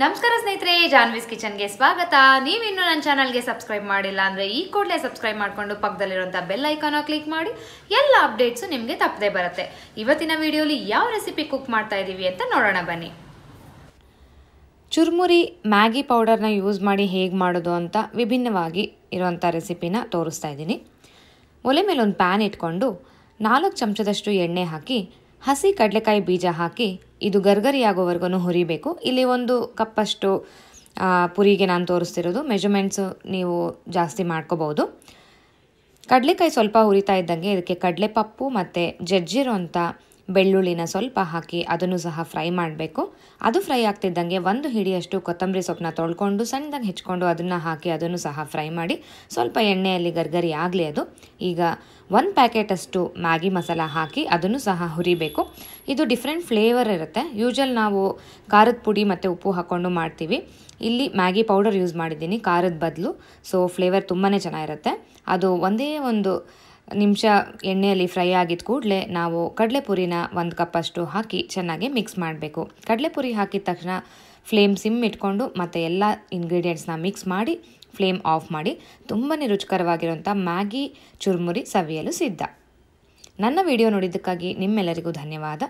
ನಮಸ್ಕಾರ ಸ್ನೇಹಿತರೆ, ಜಾನ್ವಿಸ್ ಕಿಚನ್ಗೆ ಸ್ವಾಗತ. ನೀವಿನ್ನೂ ನನ್ನ ಚಾನಲ್ಗೆ ಸಬ್ಸ್ಕ್ರೈಬ್ ಮಾಡಿಲ್ಲ ಅಂದರೆ ಈ ಕೂಡಲೇ ಸಬ್ಸ್ಕ್ರೈಬ್ ಮಾಡಿಕೊಂಡು ಪಕ್ಕದಲ್ಲಿರುವಂಥ ಬೆಲ್ ಐಕಾನ ಕ್ಲಿಕ್ ಮಾಡಿ, ಎಲ್ಲ ಅಪ್ಡೇಟ್ಸು ನಿಮಗೆ ತಪ್ಪದೇ ಬರುತ್ತೆ. ಇವತ್ತಿನ ವಿಡಿಯೋಲಿ ಯಾವ ರೆಸಿಪಿ ಕುಕ್ ಮಾಡ್ತಾ ಇದ್ದೀವಿ ಅಂತ ನೋಡೋಣ ಬನ್ನಿ. ಚುರ್ಮುರಿ ಮ್ಯಾಗಿ ಪೌಡರ್ನ ಯೂಸ್ ಮಾಡಿ ಹೇಗೆ ಮಾಡೋದು ಅಂತ ವಿಭಿನ್ನವಾಗಿ ಇರುವಂಥ ರೆಸಿಪಿನ ತೋರಿಸ್ತಾ ಇದ್ದೀನಿ. ಒಲೆ ಮೇಲೆ ಒಂದು ಪ್ಯಾನ್ ಇಟ್ಕೊಂಡು ನಾಲ್ಕು ಚಮಚದಷ್ಟು ಎಣ್ಣೆ ಹಾಕಿ, ಹಸಿ ಕಡಲೆಕಾಯಿ ಬೀಜ ಹಾಕಿ ಇದು ಗರ್ಗರಿ ಆಗೋವರೆಗೂ ಹುರಿಬೇಕು. ಇಲ್ಲಿ ಒಂದು ಕಪ್ಪಷ್ಟು ಪುರಿಗೆ ನಾನು ತೋರಿಸ್ತಿರೋದು. ಮೆಜರ್ಮೆಂಟ್ಸು ನೀವು ಜಾಸ್ತಿ ಮಾಡ್ಕೋಬೋದು. ಕಡಲೆಕಾಯಿ ಸ್ವಲ್ಪ ಹುರಿತಾ ಇದ್ದಂಗೆ ಇದಕ್ಕೆ ಕಡಲೆಪಪ್ಪು ಮತ್ತು ಜಜ್ಜಿರೋಂಥ ಬೆಳ್ಳುಳ್ಳಿನ ಸ್ವಲ್ಪ ಹಾಕಿ ಅದನ್ನು ಸಹ ಫ್ರೈ ಮಾಡಬೇಕು. ಅದು ಫ್ರೈ ಆಗ್ತಿದ್ದಂಗೆ ಒಂದು ಹಿಡಿಯಷ್ಟು ಕೊತ್ತಂಬರಿ ಸೊಪ್ಪನ್ನ ತೊಳ್ಕೊಂಡು ಸಣ್ಣದಾಗಿ ಹೆಚ್ಕೊಂಡು ಅದನ್ನು ಹಾಕಿ ಅದನ್ನು ಸಹ ಫ್ರೈ ಮಾಡಿ ಸ್ವಲ್ಪ ಎಣ್ಣೆಯಲ್ಲಿ ಗರ್ಗರಿ ಆಗಲಿ ಅದು. ಈಗ ಒಂದು ಪ್ಯಾಕೆಟಷ್ಟು ಮ್ಯಾಗಿ ಮಸಾಲ ಹಾಕಿ ಅದನ್ನು ಸಹ ಹುರಿಬೇಕು. ಇದು ಡಿಫ್ರೆಂಟ್ ಫ್ಲೇವರ್ ಇರುತ್ತೆ. ಯೂಶಲ್ ನಾವು ಖಾರದ ಪುಡಿ ಮತ್ತು ಉಪ್ಪು ಹಾಕ್ಕೊಂಡು ಮಾಡ್ತೀವಿ. ಇಲ್ಲಿ ಮ್ಯಾಗಿ ಪೌಡರ್ ಯೂಸ್ ಮಾಡಿದ್ದೀನಿ ಖಾರದ ಬದಲು. ಸೊ, ಫ್ಲೇವರ್ ತುಂಬಾ ಚೆನ್ನಾಗಿರುತ್ತೆ. ಅದು ಒಂದೇ ಒಂದು ನಿಮಿಷ ಎಣ್ಣೆಯಲ್ಲಿ ಫ್ರೈ ಆಗಿದ ಕೂಡಲೇ ನಾವು ಕಡಲೆಪುರಿನ ಒಂದು ಕಪ್ಪಷ್ಟು ಹಾಕಿ ಚೆನ್ನಾಗಿ ಮಿಕ್ಸ್ ಮಾಡಬೇಕು. ಕಡಲೆಪುರಿ ಹಾಕಿದ ತಕ್ಷಣ ಫ್ಲೇಮ್ ಸಿಮ್ ಇಟ್ಕೊಂಡು ಮತ್ತು ಎಲ್ಲ ಇಂಗ್ರೀಡಿಯೆಂಟ್ಸ್ನ ಮಿಕ್ಸ್ ಮಾಡಿ ಫ್ಲೇಮ್ ಆಫ್ ಮಾಡಿ ತುಂಬಾ ರುಚಿಕರವಾಗಿರುವಂಥ ಮ್ಯಾಗಿ ಚುರುಮುರಿ ಸವಿಯಲು ಸಿದ್ಧ. ನನ್ನ ವಿಡಿಯೋ ನೋಡಿದ್ದಕ್ಕಾಗಿ ನಿಮ್ಮೆಲ್ಲರಿಗೂ ಧನ್ಯವಾದ.